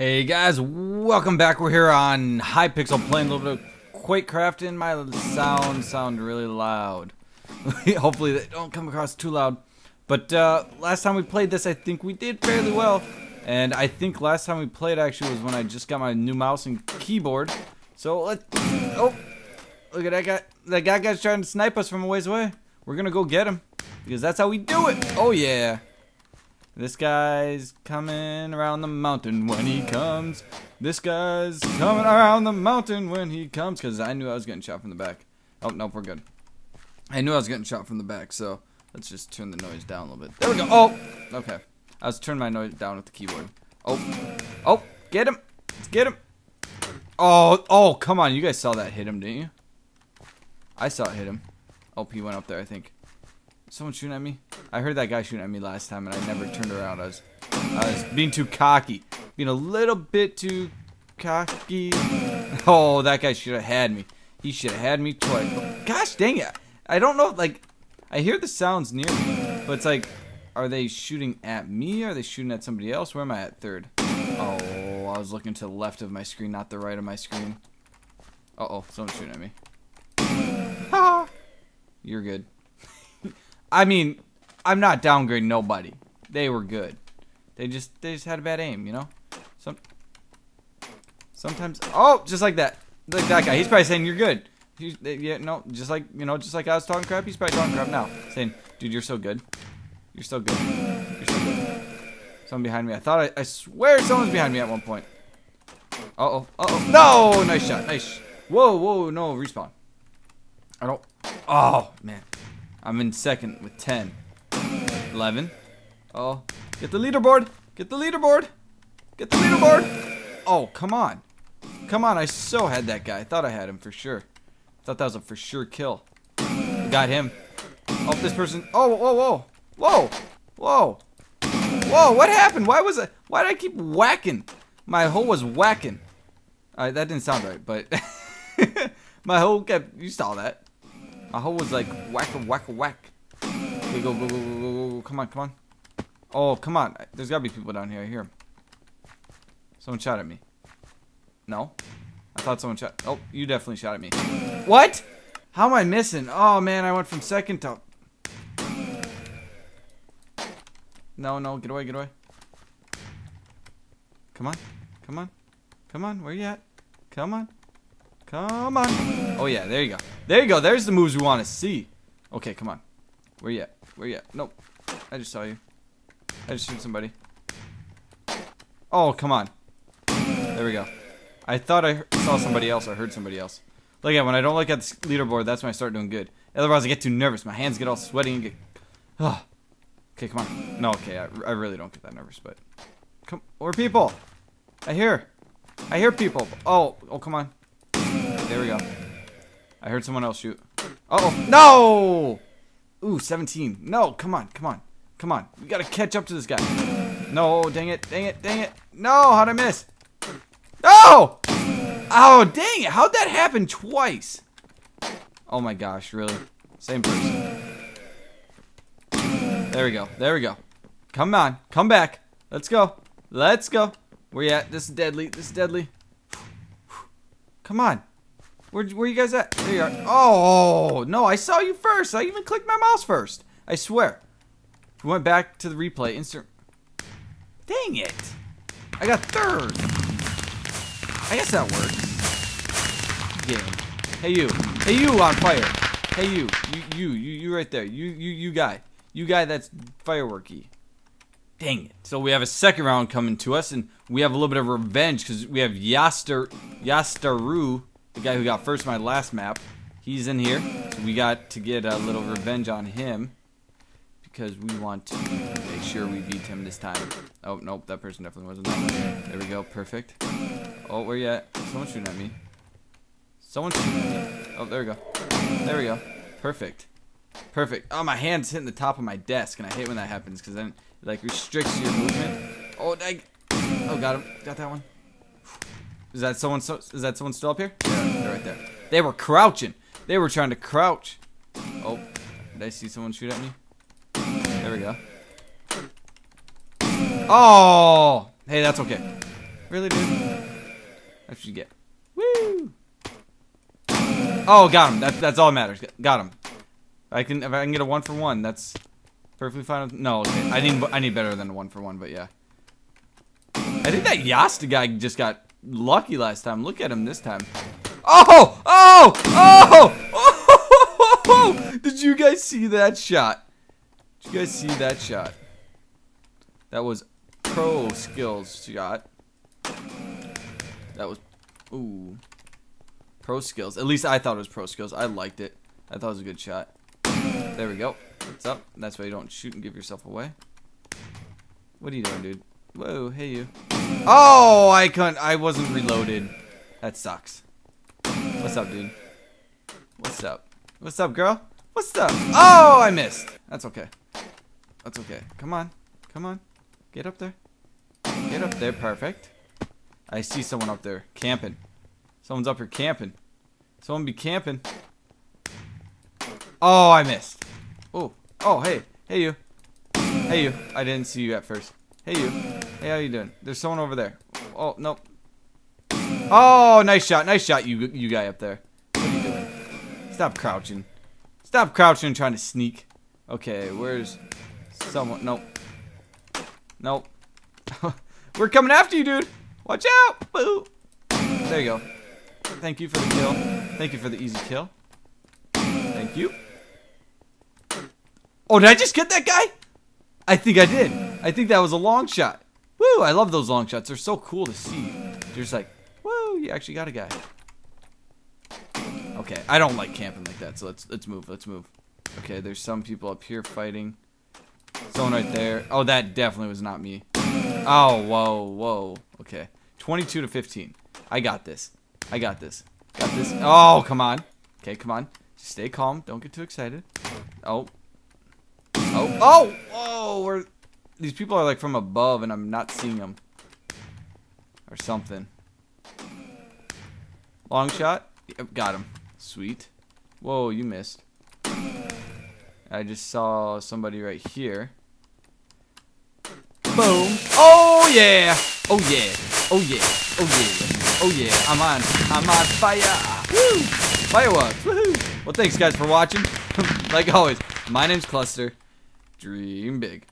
Hey guys, welcome back. We're here on Hypixel playing a little bit of Quakecraft and my sound sound really loud. Hopefully they don't come across too loud. But uh, last time we played this, I think we did fairly well. And I think last time we played actually was when I just got my new mouse and keyboard. So let's... Oh! Look at that guy. That guy guy's trying to snipe us from a ways away. We're gonna go get him. Because that's how we do it. Oh yeah. This guy's coming around the mountain when he comes. This guy's coming around the mountain when he comes. Because I knew I was getting shot from the back. Oh, nope, we're good. I knew I was getting shot from the back, so let's just turn the noise down a little bit. There we go. Oh, okay. I was turning my noise down with the keyboard. Oh, oh, get him. Let's get him. Oh, oh, come on. You guys saw that hit him, didn't you? I saw it hit him. Oh, he went up there, I think. Someone shooting at me? I heard that guy shooting at me last time and I never turned around. I was, I was being too cocky. Being a little bit too cocky. Oh, that guy should have had me. He should have had me twice. Gosh dang it. I don't know, like, I hear the sounds near me, but it's like, are they shooting at me? Are they shooting at somebody else? Where am I at third? Oh, I was looking to the left of my screen, not the right of my screen. Uh-oh, someone's shooting at me. You're good. I mean, I'm not downgrading nobody. They were good. They just they just had a bad aim, you know. Some sometimes oh, just like that, like that guy. He's probably saying you're good. He's, yeah, no, just like you know, just like I was talking crap. He's probably talking crap now, saying, "Dude, you're so good. You're so good. You're so good." Someone behind me. I thought I, I swear someone's behind me at one point. Uh oh. Uh oh. No! Nice shot. Nice. Whoa, whoa, no respawn. I don't. Oh man. I'm in second with 10. 11. Oh, get the leaderboard. Get the leaderboard. Get the leaderboard. Oh, come on. Come on, I so had that guy. I thought I had him for sure. Thought that was a for sure kill. Got him. Oh, this person. Oh, whoa, whoa. Whoa. Whoa. Whoa, what happened? Why was I, why did I keep whacking? My hole was whacking. Alright, that didn't sound right, but my hole kept, you saw that. My hole was like whack a whack a whack. Okay, go, go, go, go, go, go, go. come on, come on. Oh, come on. There's gotta be people down here. I hear them. Someone shot at me. No? I thought someone shot. Oh, you definitely shot at me. What? How am I missing? Oh, man, I went from second to... No, no, get away, get away. Come on. Come on. Come on, where you at? Come on. Come on. Oh, yeah, there you go. There you go. There's the moves we want to see. Okay, come on. Where you at? Where you at? Nope. I just saw you. I just shoot somebody. Oh, come on. There we go. I thought I saw somebody else or heard somebody else. Look at when I don't look at the leaderboard, that's when I start doing good. Otherwise, I get too nervous. My hands get all sweaty and get. Oh. Okay, come on. No, okay, I, I really don't get that nervous, but come. Or people. I hear. I hear people. Oh, oh, come on. There we go. I heard someone else shoot. Uh oh. No! Ooh, 17. No, come on, come on. Come on. We gotta catch up to this guy. No, dang it, dang it, dang it. No, how'd I miss? No! Oh, dang it. How'd that happen twice? Oh my gosh, really? Same person. There we go. There we go. Come on. Come back. Let's go. Let's go. Where you at? This is deadly. This is deadly. Come on. Where, where you guys at? There you are. Oh, no, I saw you first. I even clicked my mouse first. I swear. We went back to the replay. Instant. Dang it. I got third. I guess that works. Game. Hey, you. Hey, you on fire. Hey, you. You, you, you, you right there. You, you, you guy. You guy that's fireworky. Dang it. So we have a second round coming to us, and we have a little bit of revenge because we have Yaster, Yastaru the guy who got first my last map. He's in here. We got to get a little revenge on him because we want to make sure we beat him this time. Oh, nope, that person definitely wasn't there. There we go, perfect. Oh, where you at? Someone's shooting at me. Someone's shooting at me. Oh, there we go. There we go. Perfect. Perfect. Oh, my hand's hitting the top of my desk, and I hate when that happens because then it, like, restricts your movement. Oh, dang. Oh, got him. Got that one. Is that someone? So, is that someone still up here? They're right there. They were crouching. They were trying to crouch. Oh, did I see someone shoot at me? There we go. Oh, hey, that's okay. Really, dude? That's what you get. Woo! Oh, got him. That's that's all that matters. Got him. I can if I can get a one for one, that's perfectly fine. No, okay. I need I need better than a one for one, but yeah. I think that Yasta guy just got lucky last time. Look at him this time. Oh! Oh! Oh! Oh! Did you guys see that shot? Did you guys see that shot? That was pro skills shot. That was, ooh, pro skills. At least I thought it was pro skills. I liked it. I thought it was a good shot. There we go. What's up? That's why you don't shoot and give yourself away. What are you doing, dude? Whoa, hey you. Oh, I couldn't. I wasn't reloaded. That sucks. What's up, dude? What's up? What's up, girl? What's up? Oh, I missed. That's okay. That's okay. Come on. Come on. Get up there. Get up there. Perfect. I see someone up there camping. Someone's up here camping. Someone be camping. Oh, I missed. Oh. Oh, hey. Hey, you. Hey, you. I didn't see you at first. Hey, you. Hey, how you doing? There's someone over there. Oh, nope. Oh, nice shot. Nice shot, you you guy up there. Stop crouching. Stop crouching and trying to sneak. Okay, where's someone? Nope. Nope. We're coming after you, dude. Watch out. Boo. There you go. Thank you for the kill. Thank you for the easy kill. Thank you. Oh, did I just get that guy? I think I did. I think that was a long shot. Woo, I love those long shots. They're so cool to see. You're just like, woo, you actually got a guy. Okay, I don't like camping like that, so let's let's move, let's move. Okay, there's some people up here fighting. Someone right there. Oh, that definitely was not me. Oh, whoa, whoa. Okay. 22 to 15. I got this. I got this. Got this. Oh, come on. Okay, come on. Stay calm. Don't get too excited. Oh. Oh. Oh! Whoa! We're, these people are like from above and I'm not seeing them. Or something. Long shot. Yep, got him. Sweet. Whoa, you missed. I just saw somebody right here. Boom. Oh yeah. Oh yeah. Oh yeah. Oh yeah. Oh yeah. I'm on. I'm on fire. Woo. Fireworks. Woohoo. Well, thanks guys for watching. like always, my name's Kluster. Dream big.